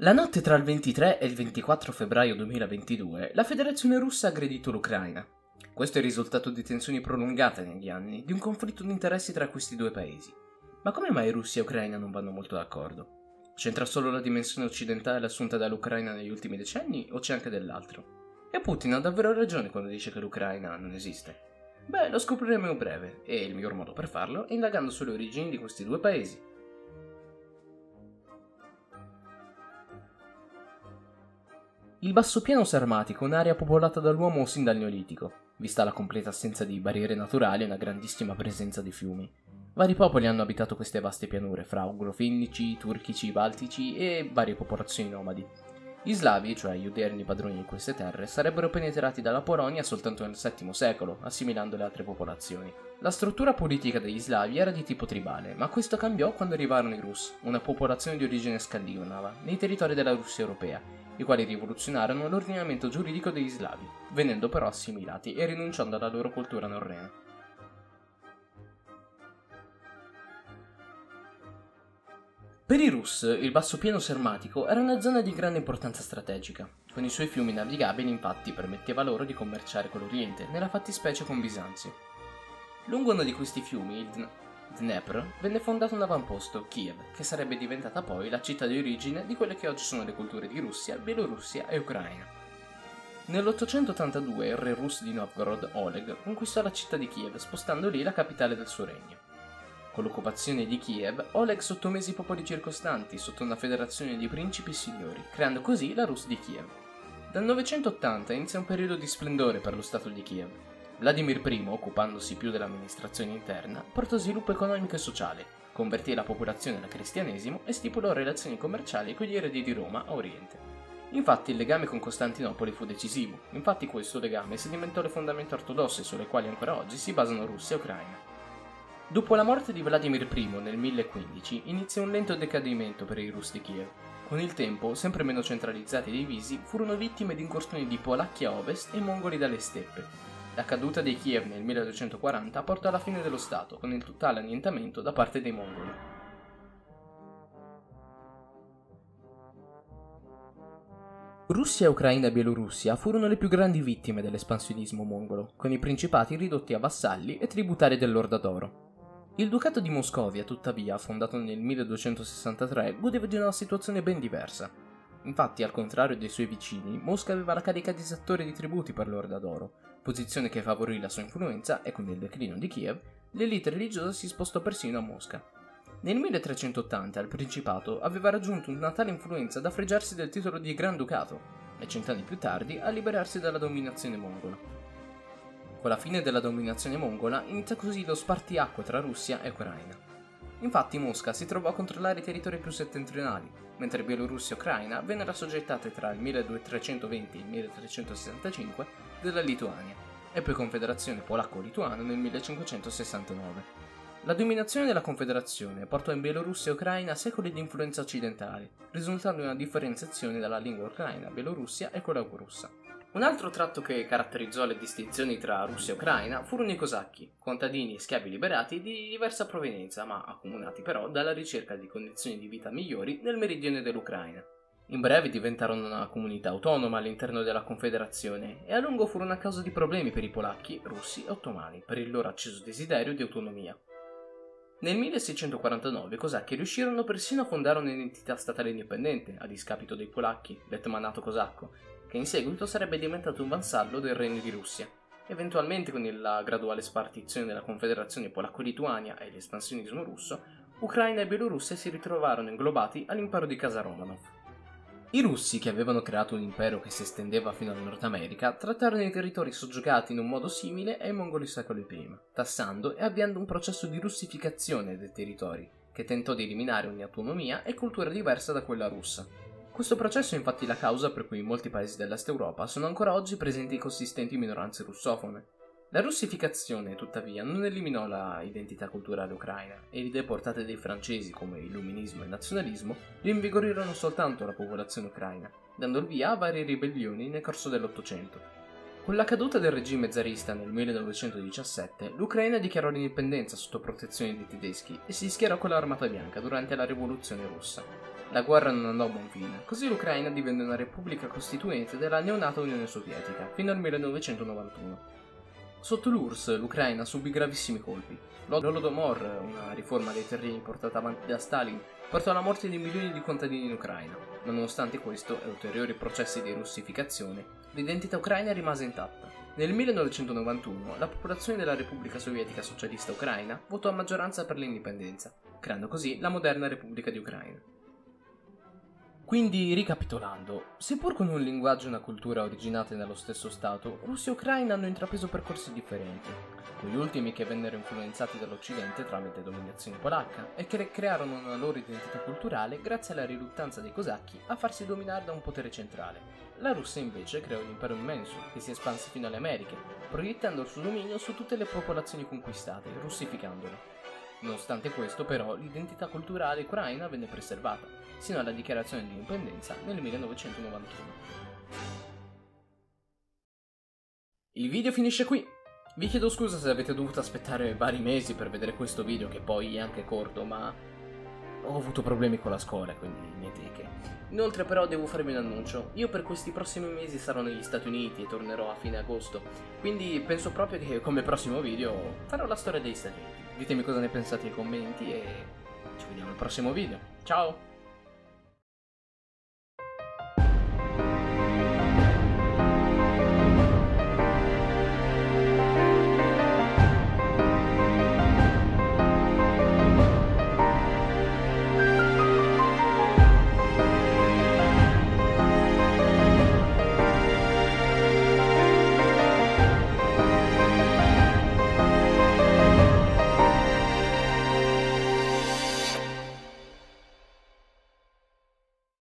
La notte tra il 23 e il 24 febbraio 2022 la Federazione russa ha aggredito l'Ucraina. Questo è il risultato di tensioni prolungate negli anni, di un conflitto di interessi tra questi due paesi. Ma come mai Russia e Ucraina non vanno molto d'accordo? C'entra solo la dimensione occidentale assunta dall'Ucraina negli ultimi decenni o c'è anche dell'altro? E Putin ha davvero ragione quando dice che l'Ucraina non esiste? Beh, lo scopriremo in breve, e il miglior modo per farlo è indagando sulle origini di questi due paesi. Il bassopiano sarmatico è un'area popolata dall'uomo sin dal Neolitico, vista la completa assenza di barriere naturali e una grandissima presenza di fiumi. Vari popoli hanno abitato queste vaste pianure, fra unglofinnici, turchici, baltici e varie popolazioni nomadi. Gli slavi, cioè gli odierni padroni di queste terre, sarebbero penetrati dalla Polonia soltanto nel VII secolo, assimilando le altre popolazioni. La struttura politica degli slavi era di tipo tribale, ma questo cambiò quando arrivarono i Rus, una popolazione di origine scandinava, nei territori della Russia europea, i quali rivoluzionarono l'ordinamento giuridico degli slavi, venendo però assimilati e rinunciando alla loro cultura norrena. Per i Rus, il bassopiano sermatico era una zona di grande importanza strategica. Con i suoi fiumi navigabili, infatti, permetteva loro di commerciare con l'Oriente, nella fattispecie con Bisanzio. Lungo uno di questi fiumi, il Dnepr, venne fondato un avamposto, Kiev, che sarebbe diventata poi la città di origine di quelle che oggi sono le culture di Russia, Bielorussia e Ucraina. Nell'882 il re russo di Novgorod, Oleg, conquistò la città di Kiev, spostando lì la capitale del suo regno. Con l'occupazione di Kiev, Oleg sottomese i popoli circostanti sotto una federazione di principi e signori, creando così la Rus di Kiev. Dal 980 inizia un periodo di splendore per lo Stato di Kiev. Vladimir I, occupandosi più dell'amministrazione interna, portò sviluppo economico e sociale, convertì la popolazione al cristianesimo e stipulò relazioni commerciali con gli eredi di Roma a Oriente. Infatti il legame con Costantinopoli fu decisivo, infatti questo legame sedimentò le fondamenta ortodosse sulle quali ancora oggi si basano Russia e Ucraina. Dopo la morte di Vladimir I nel 1015 iniziò un lento decadimento per i Rus di Kiev. Con il tempo, sempre meno centralizzati e divisi, furono vittime di incursioni di polacchi a ovest e mongoli dalle steppe. La caduta dei Kiev nel 1240 portò alla fine dello Stato, con il totale annientamento da parte dei mongoli. Russia, Ucraina e Bielorussia furono le più grandi vittime dell'espansionismo mongolo, con i principati ridotti a vassalli e tributari dell'Orda d'Oro. Il Ducato di Moscovia, tuttavia, fondato nel 1263, godeva di una situazione ben diversa. Infatti, al contrario dei suoi vicini, Mosca aveva la carica di esattore di tributi per l'Orda d'Oro, posizione che favorì la sua influenza e con il declino di Kiev, l'elite religiosa si spostò persino a Mosca. Nel 1380 il Principato aveva raggiunto una tale influenza da fregiarsi del titolo di Granducato e cent'anni più tardi a liberarsi dalla dominazione mongola. Con la fine della dominazione mongola inizia così lo spartiacque tra Russia e Ucraina. Infatti Mosca si trovò a controllare i territori più settentrionali, mentre Bielorussia e Ucraina vennero assoggettate tra il 1320 e il 1365 della Lituania e poi Confederazione Polacco-Lituana nel 1569. La dominazione della Confederazione portò in Bielorussia e Ucraina secoli di influenza occidentale, risultando in una differenziazione dalla lingua ucraina, Bielorussia e quella russa. Un altro tratto che caratterizzò le distinzioni tra Russia e Ucraina furono i cosacchi, contadini e schiavi liberati di diversa provenienza, ma accomunati però dalla ricerca di condizioni di vita migliori nel meridione dell'Ucraina. In breve diventarono una comunità autonoma all'interno della Confederazione e a lungo furono a causa di problemi per i polacchi, russi e ottomani per il loro acceso desiderio di autonomia. Nel 1649 i cosacchi riuscirono persino a fondare un'entità statale indipendente, a discapito dei polacchi, l'etmanato cosacco, che in seguito sarebbe diventato un vassallo del regno di Russia. Eventualmente con la graduale spartizione della Confederazione Polacco-Lituania e l'espansionismo russo, Ucraina e Bielorussia si ritrovarono inglobati all'impero di Casa Romanov. I russi, che avevano creato un impero che si estendeva fino al Nord America, trattarono i territori soggiogati in un modo simile ai mongoli secoli prima, tassando e avviando un processo di russificazione dei territori, che tentò di eliminare ogni autonomia e cultura diversa da quella russa. Questo processo è infatti la causa per cui in molti paesi dell'Est Europa sono ancora oggi presenti consistenti minoranze russofone. La russificazione, tuttavia, non eliminò la identità culturale ucraina e le idee portate dai francesi come illuminismo e nazionalismo rinvigorirono soltanto la popolazione ucraina, dando il via a varie ribellioni nel corso dell'Ottocento. Con la caduta del regime zarista nel 1917, l'Ucraina dichiarò l'indipendenza sotto protezione dei tedeschi e si schierò con l'armata bianca durante la rivoluzione russa. La guerra non andò a buon fine, così l'Ucraina divenne una repubblica costituente della neonata Unione Sovietica, fino al 1991. Sotto l'URSS l'Ucraina subì gravissimi colpi. L'Holodomor, una riforma dei terreni portata avanti da Stalin, portò alla morte di milioni di contadini in Ucraina. Ma nonostante questo e ulteriori processi di russificazione, l'identità ucraina rimase intatta. Nel 1991 la popolazione della Repubblica Sovietica Socialista Ucraina votò a maggioranza per l'indipendenza, creando così la moderna Repubblica di Ucraina. Quindi, ricapitolando, seppur con un linguaggio e una cultura originate nello stesso Stato, Russia e Ucraina hanno intrapreso percorsi differenti. Quegli ultimi che vennero influenzati dall'Occidente tramite dominazione polacca e che crearono una loro identità culturale grazie alla riluttanza dei cosacchi a farsi dominare da un potere centrale. La Russia invece creò un impero immenso che si espanse fino alle Americhe, proiettando il suo dominio su tutte le popolazioni conquistate, russificandole. Nonostante questo, però, l'identità culturale ucraina venne preservata, sino alla dichiarazione di indipendenza nel 1991. Il video finisce qui. Vi chiedo scusa se avete dovuto aspettare vari mesi per vedere questo video, che poi è anche corto, ma ho avuto problemi con la scuola, quindi niente di che. Inoltre però devo farvi un annuncio, io per questi prossimi mesi sarò negli Stati Uniti e tornerò a fine agosto, quindi penso proprio che come prossimo video farò la storia degli Stati Uniti. Ditemi cosa ne pensate nei commenti e ci vediamo al prossimo video. Ciao!